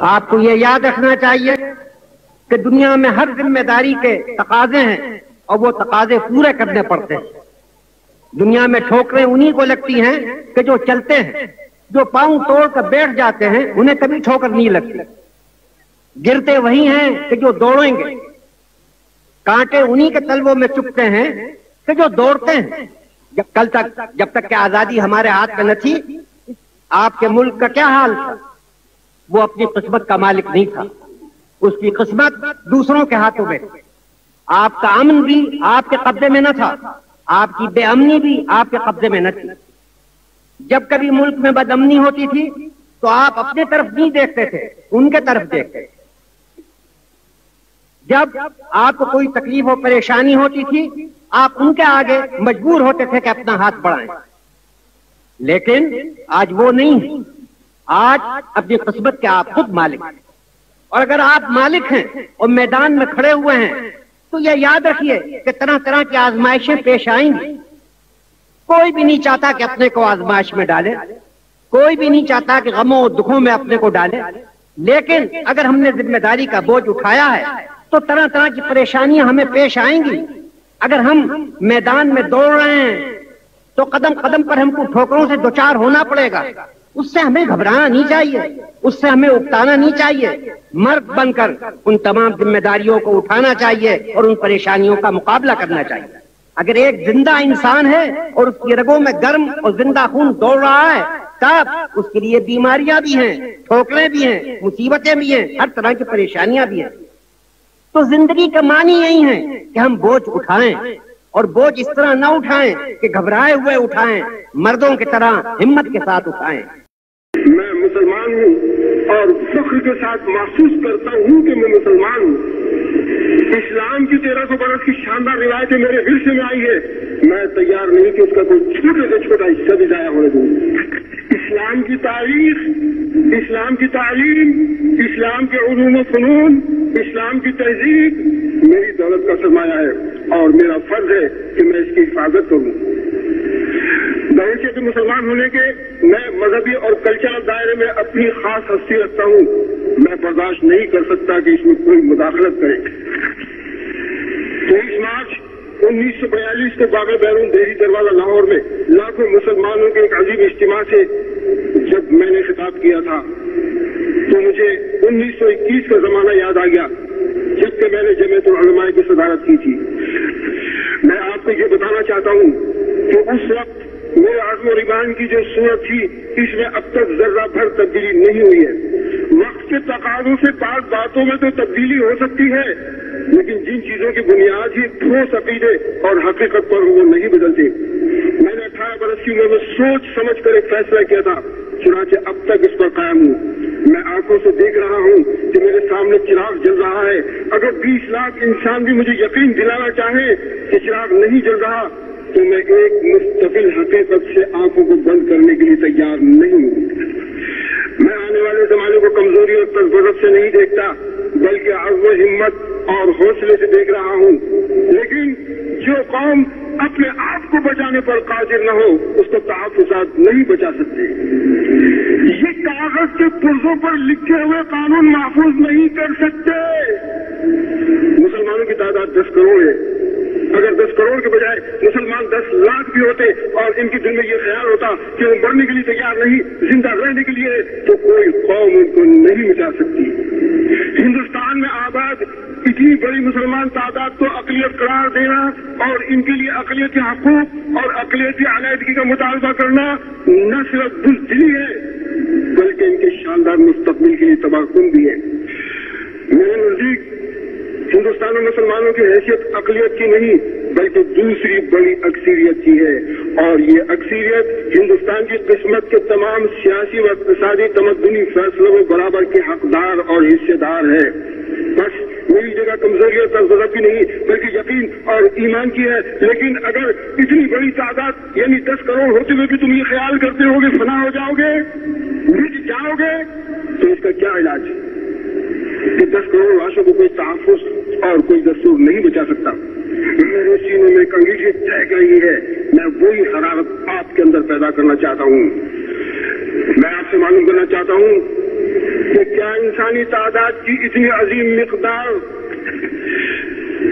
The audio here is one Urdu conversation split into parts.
آپ کو یہ یاد رکھنا چاہیے کہ دنیا میں ہر ذمہ داری کے تقاضے ہیں اور وہ تقاضے پورے کرنے پڑتے ہیں۔ دنیا میں ٹھوکریں انہی کو لگتی ہیں کہ جو چلتے ہیں، جو پاؤں توڑ کر بیٹھ جاتے ہیں، انہیں کبھی ٹھوکر نہیں لگتی۔ گرتے وہی ہیں کہ جو دوڑیں گے۔ کانٹے انہی کے تلووں میں چپتے ہیں کہ جو دوڑتے ہیں۔ جب کل تک، جب تک کہ آزادی ہمارے ہاتھ میں نہ تھی، آپ کے ملک کا کیا حال تھا؟ وہ اپنی قسمت کا مالک نہیں تھا۔ اس کی قسمت دوسروں کے ہاتھوں میں۔ آپ کا امن بھی آپ کے قبضے میں نہ تھا۔ آپ کی بے امنی بھی آپ کے قبضے میں نہ تھی۔ جب کبھی ملک میں بد امنی ہوتی تھی، تو آپ اپنے طرف نہیں دیکھتے تھے، ان کے طرف دیکھتے جب آپ کو کوئی تکلیف و پریشانی ہوتی تھی، آپ ان کے آگے مجبور ہوتے تھے کہ اپنا ہاتھ بڑھائیں۔ لیکن آج وہ نہیں۔ آج اپنی قسمت کے آپ خود مالک ہیں۔ اور اگر آپ مالک ہیں اور میدان میں کھڑے ہوئے ہیں، تو یہ یاد رکھیے کہ طرح طرح کی آزمائشیں پیش آئیں گی۔ کوئی بھی نہیں چاہتا کہ اپنے کو آزمائش میں ڈالے۔ کوئی بھی نہیں چاہتا کہ غموں اور دکھوں میں اپنے کو ڈالے۔ لیکن اگر ہم نے ذمہ داری کا بوجھ اٹھایا ہے، تو طرح طرح کی پریشانیاں ہمیں پیش آئیں گی۔ اگر ہم میدان میں دوڑ رہے ہیں، تو قدم قدم پر ہم کو ٹھوکروں سے دوچار ہونا پڑے گا۔ اس سے ہمیں گھبرانا نہیں چاہیے۔ اس سے ہمیں اکتانا نہیں چاہیے۔ مرد بن کر ان تمام ذمہ داریوں کو اٹھانا چاہیے اور ان پریشانیوں کا مقابلہ کرنا چاہیے۔ اگر ایک زندہ انسان ہے اور اس کی رگوں میں گرم اور زندہ خون دوڑ رہا ہے، تب اس کے لیے بیماریاں بھی ہیں، ٹھوکریں بھی ہیں، مصیبتیں بھی ہیں، ہر طرح کی پریشانیاں بھی ہیں۔ تو زندگی کا معنی یہی ہے کہ ہم بوجھ اٹھائیں اور بوجھ اس طرح نہ اٹھائیں کہ گھبرائے ہوئے اٹھائیں، مردوں کی طرح ہمت کے ساتھ اٹھائیں۔ مسلمان ہوں اور فخر کے ساتھ محسوس کرتا ہوں کہ میں مسلمان ہوں۔ اسلام کی تیرہ سو برس کی شاندار روایتیں میرے ورثے میں آئی ہے۔ میں تیار نہیں کہ اس کا کوئی چھوٹے سے چھوٹا حصہ بھی ضائع ہونے دوں۔ اسلام کی تاریخ، اسلام کی تعلیم، اسلام کے علوم و فنون، اسلام کی تہذیب، میری دولت کا سرمایہ ہے اور میرا فرض ہے کہ میں اس کی حفاظت کروں۔ دہشت کے مسلمان ہونے کے میں مذہبی اور کلچرل دائرے میں اپنی خاص ہستی رکھتا ہوں۔ میں برداشت نہیں کر سکتا کہ اس میں کوئی مداخلت کرے۔ تیئیس مارچ انیس سو بیالیس کے بابے بیرون دہلی دروازہ لاہور میں لاکھوں مسلمانوں کے ایک عجیب اجتماع سے جب میں نے خطاب کیا تھا، تو مجھے انیس سو اکیس کا زمانہ یاد آ گیا جبکہ میں نے جمعیت العلماء کی صدارت کی تھی۔ میں آپ کو یہ بتانا چاہتا ہوں کہ اس وقت میرے عزم و ریمان کی جو صورت تھی، اس میں اب تک ذرہ بھر تبدیلی نہیں ہوئی ہے۔ وقت کے تقاضوں سے بعض باتوں میں تو تبدیلی ہو سکتی ہے، لیکن جن چیزوں کی بنیاد ہی ٹھوس عقیدے اور حقیقت پر وہ نہیں بدلتے میں نے اٹھارہ برس کی عمر میں سوچ سمجھ کر ایک فیصلہ کیا تھا، چنانچہ اب تک اس پر قائم ہوں۔ میں آنکھوں سے دیکھ رہا ہوں کہ میرے سامنے چراغ جل رہا ہے۔ اگر بیس لاکھ انسان بھی مجھے یقین دلانا چاہیں کہ چراغ نہیں جل رہا تو میں ایک مستقل حقیقت سے آنکھوں کو بند کرنے کے لیے تیار نہیں ہوں۔ میں آنے والے زمانے کو کمزوری اور تذبذب سے نہیں دیکھتا بلکہ عزم و ہمت اور حوصلے سے دیکھ رہا ہوں لیکن جو قوم اپنے آپ کو بچانے پر قادر نہ ہو اس کو تحفظات نہیں بچا سکتے یہ کاغذ کے پرزوں پر لکھے ہوئے قانون محفوظ نہیں کر سکتے مسلمانوں کی تعداد دس کروڑ ہے اگر دس کروڑ کے بجائے مسلمان دس لاکھ بھی ہوتے اور ان کے دل میں یہ خیال ہوتا کہ وہ مرنے کے لیے تیار نہیں، زندہ رہنے کے لیے تو کوئی قوم ان کو نہیں مٹا سکتی۔ ہندوستان میں آباد اتنی بڑی مسلمان تعداد کو اقلیت قرار دینا اور ان کے لیے اقلیتی حقوق اور اقلیتی علیحدگی کا مطالبہ کرنا نہ صرف بزدلی ہے، بلکہ ان کے شاندار مستقبل کے لیے تباہ کن بھی ہے۔ میرے نزدیک ہندوستان میں مسلمانوں کی حیثیت اقلیت کی نہیں بلکہ دوسری بڑی اکثریت کی ہے۔ اور یہ اکثریت ہندوستان کی قسمت کے تمام سیاسی و اقتصادی تمدنی فیصلوں میں برابر کے حقدار اور حصے دار ہے۔ بس میری جگہ کمزوری اور تجربہ کی نہیں، بلکہ یقین اور ایمان کی ہے۔ لیکن اگر اتنی بڑی تعداد یعنی دس کروڑ ہوتے ہوئے بھی تم یہ خیال کرتے ہو گے فنا ہو جاؤ گے، مٹ جاؤ گے، تو اس کا کیا علاج؟ ہے کہ دس کروڑ لاشوں کو کوئی تحفظ اور کوئی دستور نہیں بچا سکتا۔ میرے سینے میں کنگیشی طے گئی ہے۔ میں وہی حرارت آپ کے اندر پیدا کرنا چاہتا ہوں۔ میں آپ سے معلوم کرنا چاہتا ہوں کہ کیا انسانی تعداد کی اتنی عظیم مقدار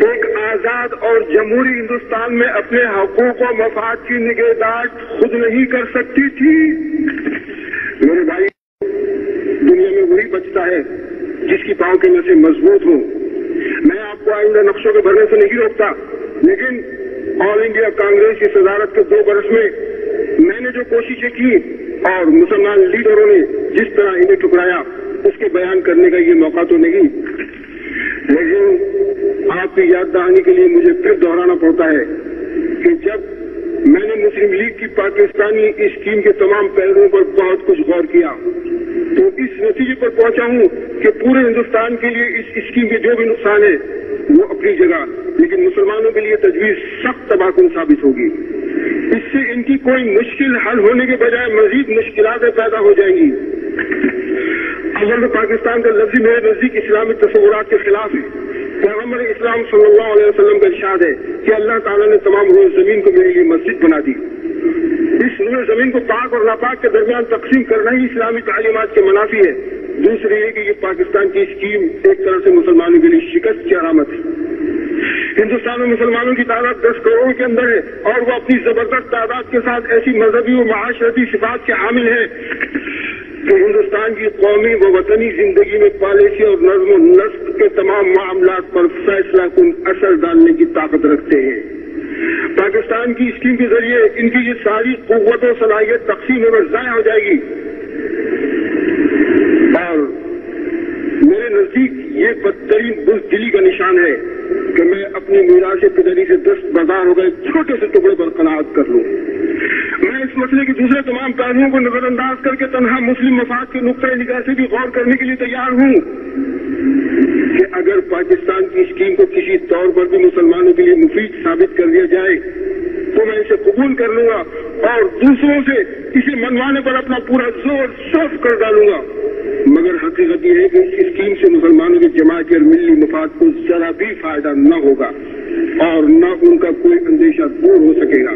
ایک آزاد اور جمہوری ہندوستان میں اپنے حقوق و مفاد کی نگہداشت خود نہیں کر سکتی تھی؟ میرے بھائی، دنیا میں وہی بچتا ہے۔ جس کی پاؤں کے نشے مضبوط ہوں۔ میں آپ کو آئندہ نقشوں کے بھرنے سے نہیں روکتا، لیکن آل انڈیا کانگریس کی صدارت کے دو برس میں میں نے جو کوششیں کی اور مسلمان لیڈروں نے جس طرح انہیں ٹکرایا، اس کے بیان کرنے کا یہ موقع تو نہیں۔ لیکن آپ کی یاد دہانی کے لیے مجھے پھر دہرانا پڑتا ہے کہ جب میں نے مسلم لیگ کی پاکستانی اسکیم کے تمام پہلوؤں پر بہت کچھ غور کیا، تو اس نتیجے پر پہنچا ہوں کہ پورے ہندوستان کے لیے اس اسکیم کے جو بھی نقصان ہے وہ اپنی جگہ۔ لیکن مسلمانوں کے لیے تجویز سخت تباہ کن ثابت ہوگی۔ اس سے ان کی کوئی مشکل حل ہونے کے بجائے مزید مشکلات پیدا ہو جائیں گی۔ اول پاکستان کا لفظی میرے نزدیک اسلامی تصورات کے خلاف ہے۔ پیغمبر اسلام صلی اللہ علیہ وسلم کا ارشاد ہے کہ اللہ تعالیٰ نے تمام روز زمین کو میرے لیے مسجد بنا دی۔ اس روئے زمین کو پاک اور ناپاک کے درمیان تقسیم کرنا ہی اسلامی تعلیمات کے منافی ہے۔ دوسری یہ کہ یہ پاکستان کی اسکیم ایک طرح سے مسلمانوں کے لیے شکست کی علامت ہے۔ ہندوستان میں مسلمانوں کی تعداد دس کروڑ کے اندر ہے اور وہ اپنی زبردست تعداد کے ساتھ ایسی مذہبی و معاشرتی صفات کے حامل ہیں کہ ہندوستان کی قومی و وطنی زندگی میں پالیسی اور نظم و نسق کے تمام معاملات پر فیصلہ کن اثر ڈالنے کی طاقت رکھتے ہیں۔ پاکستان کی اسکیم کے ذریعے ان کی یہ ساری قوت و صلاحیت تقسیم میں ضائع ہو جائے گی۔ اور میرے نزدیک یہ بدترین بزدلی کا نشان ہے کہ میں اپنی میراث پدری سے دست بازار ہو گئے چھوٹے سے ٹکڑے پر قناعت کر لوں۔ میں اس مسئلے کے دوسرے تمام پہلوؤں کو نظر انداز کر کے تنہا مسلم مفاد کے نقطۂ نگاہ سے بھی غور کرنے کے لیے تیار ہوں۔ کہ اگر پاکستان کی اسکیم کو کسی طور پر بھی مسلمانوں کے لیے مفید ثابت کر دیا جائے، تو میں اسے قبول کر لوں گا اور دوسروں سے اسے منوانے پر اپنا پورا زور صرف کر ڈالوں گا۔ مگر حقیقت یہ ہے کہ اس اسکیم سے مسلمانوں کے جماعت اور ملی مفاد کو ذرا بھی فائدہ نہ ہوگا اور نہ ان کا کوئی اندیشہ دور ہو سکے گا۔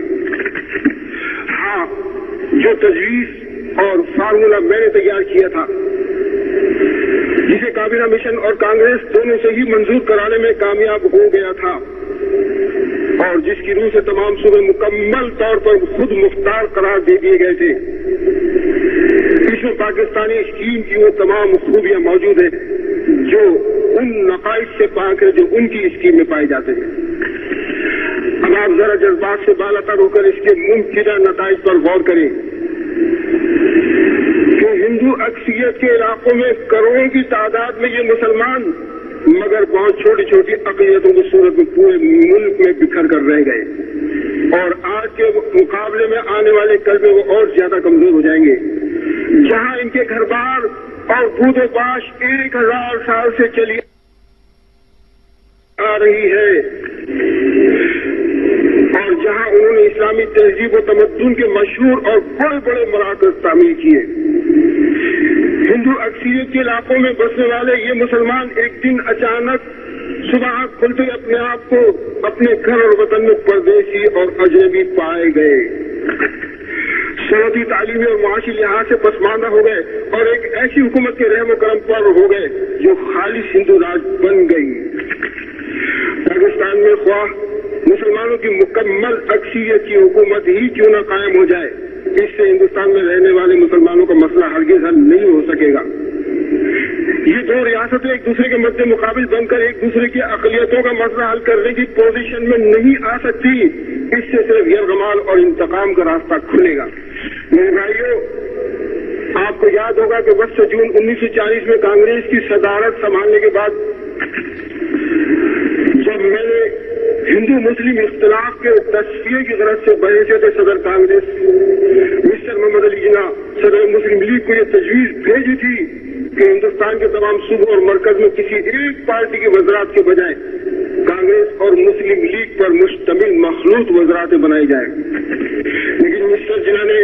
ہاں جو تجویز اور فارمولا میں نے تیار کیا تھا جسے کابینہ مشن اور کانگریس دونوں سے ہی منظور کرانے میں کامیاب ہو گیا تھا۔ اور جس کی روح سے تمام صوبے مکمل طور پر خود مختار قرار دے دیے گئے تھے۔ اس میں پاکستانی اسکیم کی وہ تمام خوبیاں موجود ہیں جو ان نقائص سے پاک ہے جو ان کی اسکیم میں پائے جاتے ہیں۔ اب آپ ذرا جذبات سے بالا تر ہو کر اس کے ممکنہ نتائج پر غور کریں۔ ہندو اکثریت کے علاقوں میں کروڑوں کی تعداد میں یہ مسلمان، مگر بہت چھوٹی چھوٹی اقلیتوں کی صورت میں پورے ملک میں بکھر کر رہ گئے۔ اور آج کے مقابلے میں آنے والے کل میں وہ اور زیادہ کمزور ہو جائیں گے۔ جہاں ان کے گھر بار اور بود و باش ایک ہزار سال سے چلی آ رہی ہے، اور جہاں انہوں نے اسلامی تہذیب و تمدن کے مشہور اور بڑے بڑے مراکز تعمیر کیے۔ ہندو اکثریت کے علاقوں میں بسنے والے یہ مسلمان ایک دن اچانک صبح کھلتے اپنے آپ کو اپنے گھر اور وطن میں پردیسی اور اجنبی پائے گئے۔ صنعتی تعلیمی اور معاشی لحاظ سے پسماندہ ہو گئے اور ایک ایسی حکومت کے رحم و کرم پر ہو گئے جو خالص ہندو راج بن گئی۔ پاکستان میں خواہ مسلمانوں کی مکمل اکثریت کی حکومت ہی کیوں نہ قائم ہو جائے، اس سے ہندوستان میں رہنے والے مسلمانوں کا ہرگز حل نہیں ہو سکے گا۔ یہ دو ریاستیں ایک دوسرے کے مد مقابل بن کر ایک دوسرے کی اقلیتوں کا مسئلہ حل کرنے کی پوزیشن میں نہیں آ سکتی۔ اس سے صرف یرغمال اور انتقام کا راستہ کھلے گا۔ میرے بھائیوں آپ کو یاد ہوگا کہ وقت جون انیس سو چالیس میں کانگریس کی صدارت سنبھالنے کے بعد جب میں نے ہندو مسلم اختلاف کے تصفیے کی غرض سے بحیثیت صدر کانگریس مسٹر محمد علی جناح صدر مسلم لیگ کو یہ تجویز بھیجی تھی کہ ہندوستان کے تمام صوبوں اور مرکز میں کسی ایک پارٹی کے وزرات کے بجائے کانگریس اور مسلم لیگ پر مشتمل مخلوط وزرات بنائی جائے لیکن مسٹر جناح نے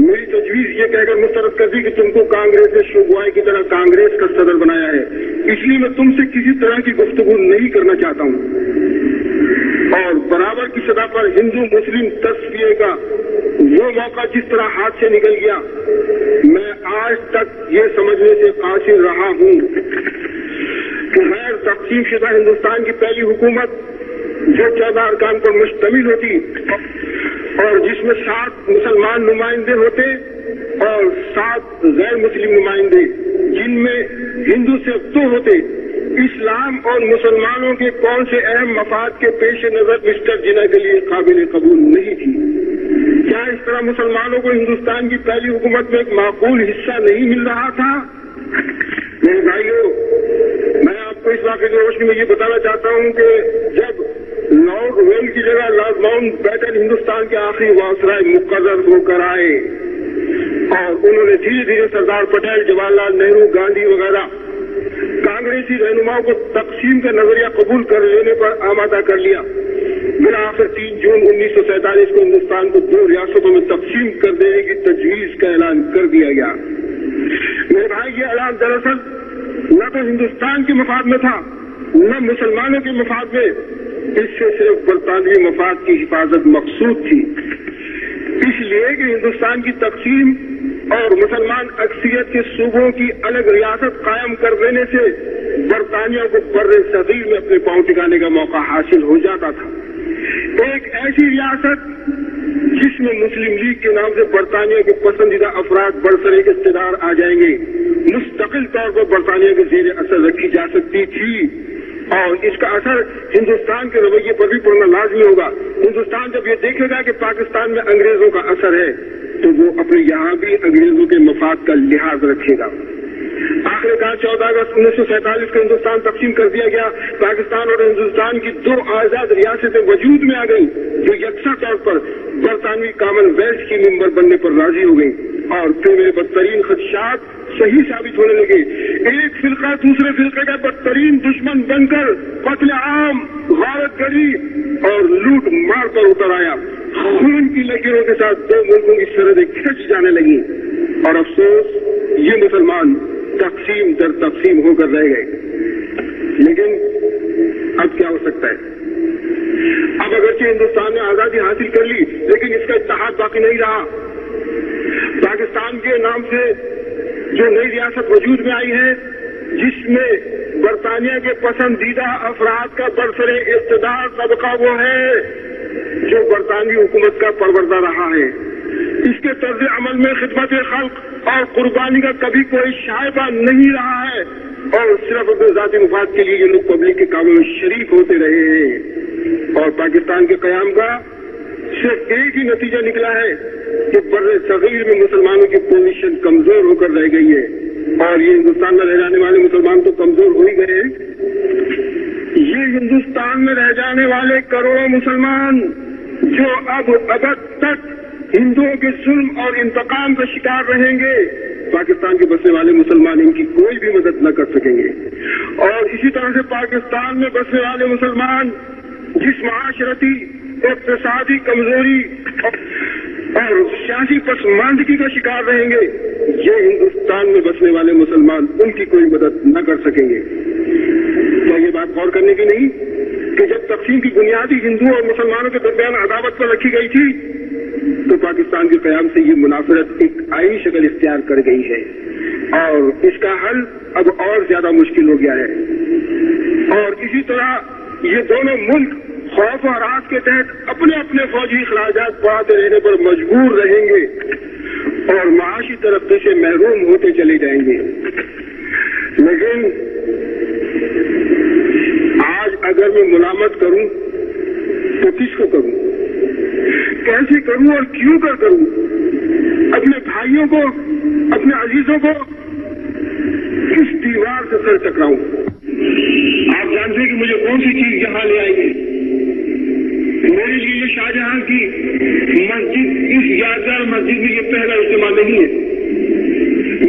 میری تجویز یہ کہہ کر مسترد کر دی کہ تم کو کانگریس نے شوبوائے کی طرح کانگریس کا صدر بنایا ہے۔ اس لیے میں تم سے کسی طرح کی گفتگو نہیں کرنا چاہتا ہوں۔ اور برابر کی سطح پر ہندو، مسلم تصویر کا وہ موقع جس طرح ہاتھ سے نکل گیا، میں آج تک یہ سمجھنے سے قاصر رہا ہوں کہ غیر تقسیم شدہ ہندوستان کی پہلی حکومت جو چودہ ارکان پر مشتمل ہوتی اور جس میں سات مسلمان نمائندے ہوتے اور سات غیر مسلم نمائندے۔ جن میں ہندو سے تو ہوتے۔ اسلام اور مسلمانوں کے کون سے اہم مفاد کے پیش نظر مسٹر جنہ کے لیے قابل قبول نہیں تھی؟ کیا اس طرح مسلمانوں کو ہندوستان کی پہلی حکومت میں ایک معقول حصہ نہیں مل رہا تھا؟ میرے بھائیوں میں آپ کو اس واقعے کی روشنی میں یہ بتانا چاہتا ہوں کہ جب لارڈ ویل کی جگہ لارڈ ماؤنٹ بیٹن ہندوستان کے آخری واسرائے مقرر ہو کر آئے اور انہوں نے دھیرے دھیرے سردار پٹیل، جواہر لال نہرو، گاندھی وغیرہ کانگریسی رہنماؤں کو تقسیم کا نظریہ قبول کر لینے پر آمادہ کر لیا۔ میرا آخر تین جون انیس سو سینتالیس کو ہندوستان کو دو ریاستوں میں تقسیم کر دینے کی تجویز کا اعلان کر دیا گیا۔ میرے بھائی، یہ اعلان دراصل نہ تو ہندوستان کے مفاد میں تھا، نہ مسلمانوں کے مفاد میں، اس سے صرف برطانوی مفاد کی حفاظت مقصود تھی۔ اس لیے کہ ہندوستان کی تقسیم مسلمان اکثریت کے صوبوں کی الگ ریاست قائم کر دینے سے برطانیہ کو بر صدیر میں اپنے پاؤں ٹکانے کا موقع حاصل ہو جاتا تھا۔ ایک ایسی ریاست جس میں مسلم لیگ کے نام سے برطانیہ کے پسندیدہ افراد برسر ایک اقتدار آ جائیں گے، مستقل طور پر برطانیہ کے زیر اثر رکھی جا سکتی تھی۔ اور اس کا اثر ہندوستان کے رویے پر بھی پڑنا لازمی ہوگا۔ ہندوستان جب یہ دیکھے گا کہ پاکستان میں انگریزوں کا اثر ہے تو وہ اپنے یہاں بھی انگریزوں کے مفاد کا لحاظ رکھے گا۔ آخر کار چودہ اگست انیس سو سینتالیس کو ہندوستان تقسیم کر دیا گیا۔ پاکستان اور ہندوستان کی دو آزاد ریاستیں وجود میں آ گئیں، جو یکساں طور پر برطانوی کامن ویلتھ کی ممبر بننے پر راضی ہو گئی اور پھر میرے بدترین خدشات صحیح ثابت ہونے لگے۔ ایک فرقہ دوسرے فرقے کا بدترین دشمن بن کر قتل عام غارت گری اور لوٹ مار کر اتر آیا۔ خون کی لکیروں کے ساتھ دو ملکوں کی سرحدیں کھچ جانے لگی اور افسوس، یہ مسلمان تقسیم در تقسیم ہو کر رہ گئے لیکن اب کیا ہو سکتا ہے؟ اب اگرچہ ہندوستان نے آزادی حاصل کر لی، لیکن اس کا اتحاد باقی نہیں رہا۔ پاکستان کے نام سے جو نئی ریاست وجود میں آئی ہے، جس میں برطانیہ کے پسندیدہ افراد کا برسر اقتدار طبقہ وہ ہے جو برطانوی حکومت کا پروردہ رہا ہے۔ کے طرز عمل میں خدمت خلق اور قربانی کا کبھی کوئی شائبہ نہیں رہا ہے۔ اور صرف اپنے ذاتی مفاد کے لیے یہ لوگ پبلک کے کاموں میں شریک ہوتے رہے ہیں۔ اور پاکستان کے قیام کا صرف ایک ہی نتیجہ نکلا ہے کہ بر صغیر میں مسلمانوں کی پوزیشن کمزور ہو کر رہ گئی ہے۔ اور یہ ہندوستان میں رہ جانے والے مسلمان تو کمزور ہو ہی گئے ہیں۔ یہ ہندوستان میں رہ جانے والے کروڑوں مسلمان جو اب ابد تک ہندوؤں کے ظلم اور انتقام کا شکار رہیں گے، پاکستان کے بسنے والے مسلمان ان کی کوئی بھی مدد نہ کر سکیں گے۔ اور اسی طرح سے پاکستان میں بسنے والے مسلمان، جس معاشرتی، اقتصادی، کمزوری اور سیاسی پسماندگی کا شکار رہیں گے، یہ ہندوستان میں بسنے والے مسلمان ان کی کوئی مدد نہ کر سکیں گے۔ کیا یہ بات غور کرنے کی نہیں کہ جب تقسیم کی بنیادی ہندو اور مسلمانوں کے درمیان عداوت پر رکھی گئی تھی تو پاکستان کے قیام سے یہ منافرت ایک آئی شکل اختیار کر گئی ہے اور اس کا حل اب اور زیادہ مشکل ہو گیا ہے۔ اور اسی طرح یہ دونوں ملک خوف اور راحت کے تحت اپنے اپنے فوجی اخراجات بڑھاتے رہنے پر مجبور رہیں گے اور معاشی ترقی سے محروم ہوتے چلے جائیں گے۔ لیکن آج اگر میں ملامت کروں تو کس کو کروں؟ کروں اور کیوں کر کروں؟ اپنے بھائیوں کو، اپنے عزیزوں کو کس دیوار سے سر چکراؤں؟ آپ جانتے ہیں کہ مجھے کون سی چیز یہاں لے آئی ہے؟ میرے لیے شاہجہاں کی مسجد، اس یادگار مسجد میں یہ پہلا اجتماع نہیں ہے۔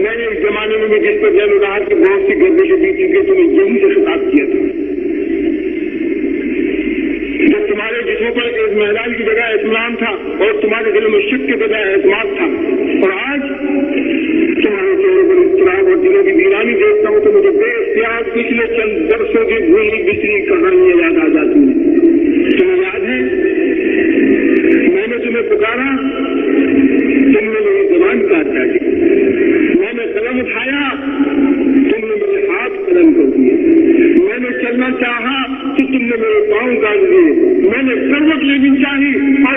میں نے اس زمانے میں جس پر جن رہا کہ بہت سی گردشیں دی چکی تو نے یہی سے خطاب کیا تھا۔ صحبت ایک میدان کی جگہ اسلام تھا اور تمہارے دل میں شک کی جگہ اعتماد تھا۔ اور آج تمہارے چہرے پر اختلاف اور دلوں کی ویرانی دیکھتا ہوں تو مجھے بے اختیار پچھلے چند برسوں کی بھولی بچری کہانی 齐心协力